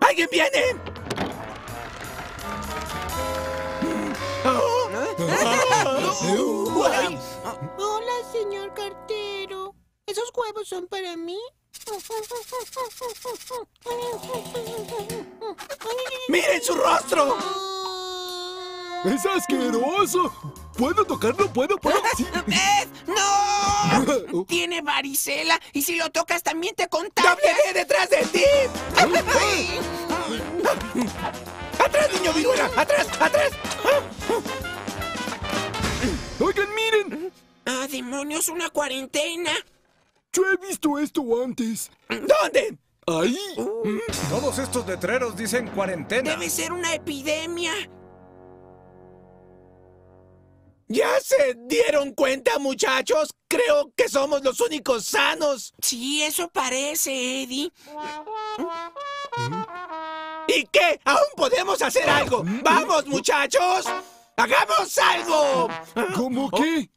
¡Alguien viene! Hola, señor cartero. ¿Esos huevos son para mí? ¡Miren su rostro! ¡Es asqueroso! ¿Puedo tocarlo? ¿Puedo? ¿Puedo? Sí. ¡Eh! ¡No! Tiene varicela y si lo tocas también te contagia. ¡Atrás, niño viruela! ¡Atrás! ¡Atrás! Oigan, miren. ¡Ah, demonios! ¡Una cuarentena! Yo he visto esto antes. ¿Dónde? Ahí. Todos estos letreros dicen cuarentena. Debe ser una epidemia. ¿Ya se dieron cuenta, muchachos? Creo que somos los únicos sanos. Sí, eso parece, Eddie. ¿Y qué? ¿Aún podemos hacer algo? ¡Vamos, muchachos! ¡Hagamos algo! ¿Cómo qué?